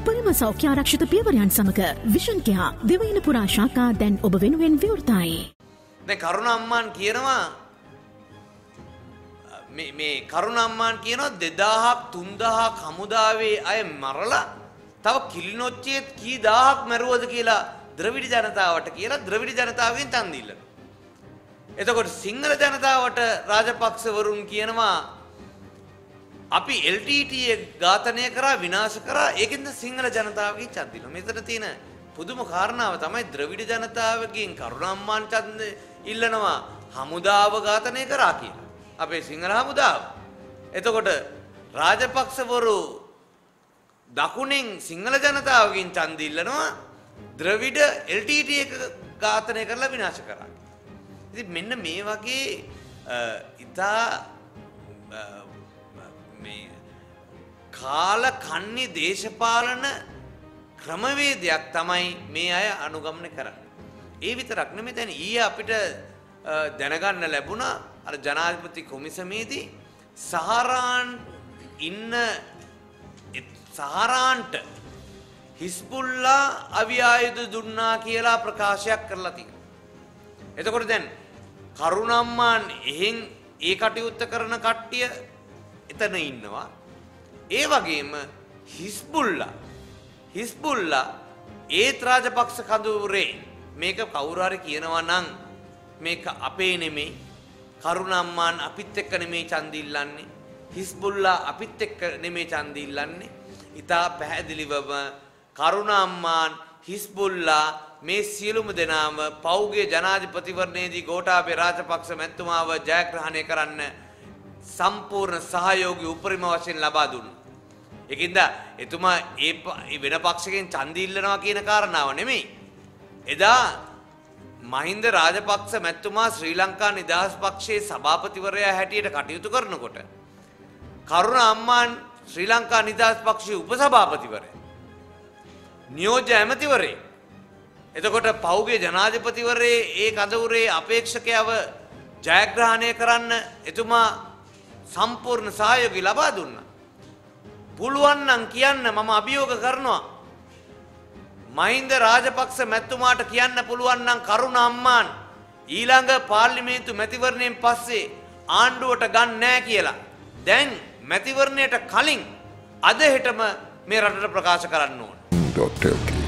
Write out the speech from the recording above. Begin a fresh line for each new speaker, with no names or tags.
උපරිම සෞඛ්‍ය ආරක්ෂිත පියවරයන් සමඟ විෂන්කයා දෙවයින පුරා ශාකා දැන් ඔබ වෙනුවෙන් විවෘතයි.
දැන් කරුණ අම්මාන් කියනවා මේ මේ කරුණ අම්මාන් කියනවා 2000ක් 3000ක් හමුදාවේ අය මරලා තව කිලිනොච්චියෙත් කී දහහක් මැරුවද කියලා ද්‍රවිඩ ජනතාවට කියලා ද්‍රවිඩ ජනතාවගෙන් තන් දීලා. එතකොට සිංහල ජනතාවට රාජපක්ෂවරුන් කියනවා අපි LTT ඝාතනය කරා විනාශ කරා ඒකෙන්ද සිංහල ජනතාවගේ ඡන්ද දිනවා. මෙතන තියෙන පුදුම කාරණාව තමයි ද්‍රවිඩ ජනතාවගෙන් කරුණාම්මාන් ඡන්ද ඉල්ලනවා හමුදාව ඝාතනය කරා කියලා. අපේ සිංහල හමුදාව. එතකොට රාජපක්ෂවරු දකුණෙන් සිංහල ජනතාවගෙන් ඡන්ද ඉල්ලනවා ද්‍රවිඩ LTT එක ඝාතනය කරලා විනාශ කරා. ඉතින් මෙන්න මේ වගේ ඉතා මේ කාල කන්නේ දේශපාලන ක්‍රමවේදයක් තමයි මේ අය අනුගමනය කරන්නේ. ඒ විතරක් නෙමෙයි දැන් ඊයේ අපිට දැනගන්න ලැබුණා අර ජනාධිපති කොමිසමේදී සහරාන් ඉන්න සහරාන්ට හිස්බුල්ලා අවියායුධ දුන්නා කියලා ප්‍රකාශයක් කරලා තියෙනවා. එතකොට දැන් කරුණම්මාන් එහෙන් ඒ කටයුත්ත කරන කට්ටිය එතන ඉන්නවා. ඒ වගේම හිස්බුල්ලා. හිස්බුල්ලා ඒත් රාජපක්ෂ කඳවුරේ මේක කවුරු හරි කියනවා නම් මේක අපේ නෙමෙයි. කරුණම්මාන් අපිත් එක්ක නෙමෙයි ඡන්ද ඉල්ලන්නේ හිස්බුල්ලා අපිත් එක්ක නෙමෙයි ඡන්ද ඉල්ලන්නේ ඊට පැහැදිලිවම කරුණම්මාන් හිස්බුල්ලා මේ සියලුම දෙනාම පෞගේ ජනාධිපතිවරණයේදී ගෝඨාභය රාජපක්ෂ මැතිතුමාව ජයග්‍රහණය කරන්න සම්පූර්ණ සහයෝගය උපරිම වශයෙන් ලබා දුන්නා. ඒකින්ද එතුමා ඒ වෙන පක්ෂකෙන් ඡන්ද ඉල්ලනවා කියන කාරණාව නෙමෙයි. එදා මහින්ද රාජපක්ෂ මැතිතුමා ශ්‍රී ලංකා නිදහස් පක්ෂයේ සභාපතිවරයා හැටියට කටයුතු කරනකොට කරුණ අම්මාන් ශ්‍රී ලංකා නිදහස් පක්ෂයේ උපසභාපතිවරයා නියෝජ්‍ය ඇමතිවරේ එතකොට පෞගේ ජනාධිපතිවරේ ඒ කඳවුරේ අපේක්ෂකයව ජයග්‍රහණය කරන්න එතුමා සම්පූර්ණ සහයෝගය ලබා දුන්නා. පුළුවන් නම් කියන්න මම අභියෝග කරනවා. මහින්ද රාජපක්ෂ මැතිතුමාට කියන්න පුළුවන් නම් කරුණ අම්මාන් ඊළඟ පාර්ලිමේන්තු මැතිවරණයෙන් පස්සේ ආණ්ඩුවට ගන්න නෑ කියලා. දැන් මැතිවරණයට කලින් අද හෙටම මේ රටට ප්‍රකාශ කරන්න ඕන.
.lk